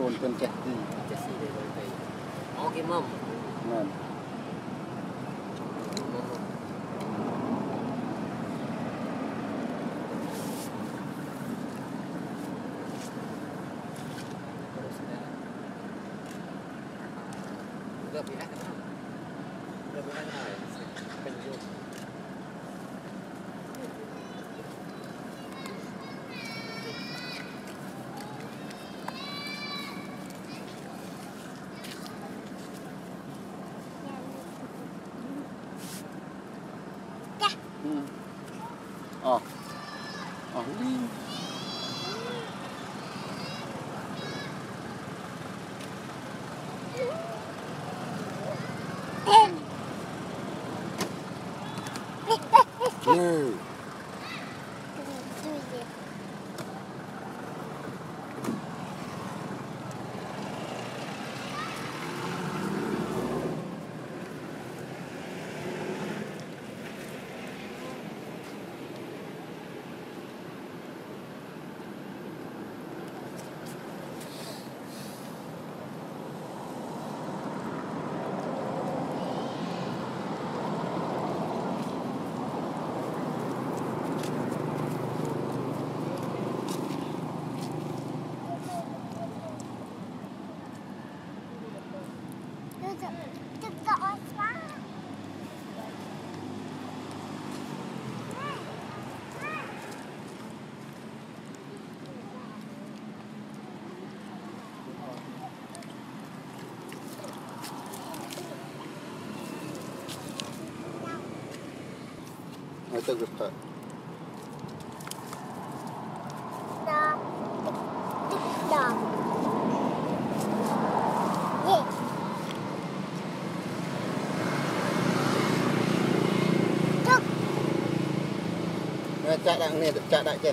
tôn con chặt đi chặt gì đấy rồi đấy ó cái mâm ngon Hãy subscribe cho kênh 嗯，哦，哦，Đỏ. Yeah. Thức. Nè, chạy đặng nè, chạy đại chết.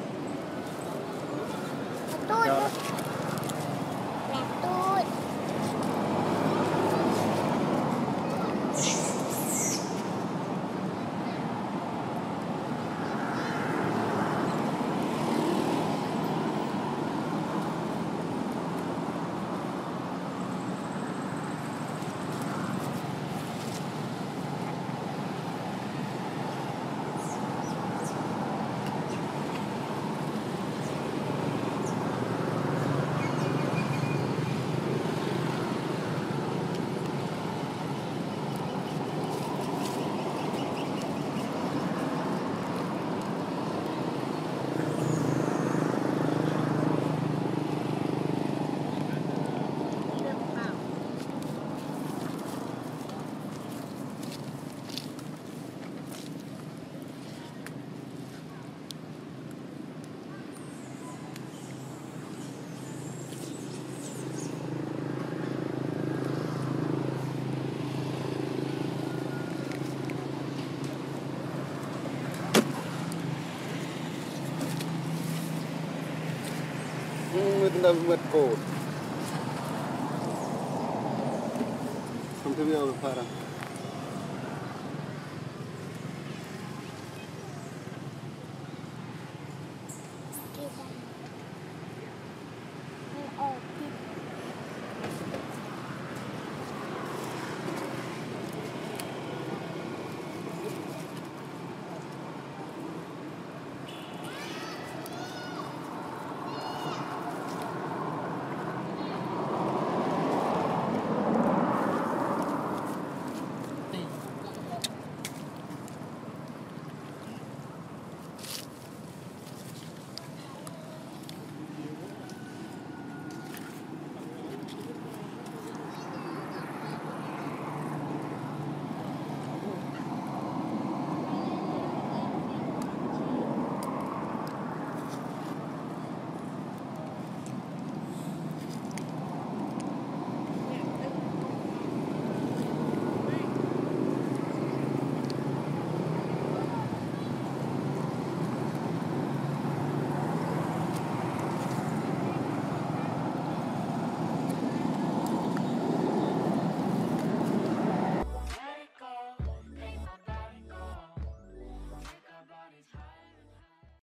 the wet cold. Samtidig har du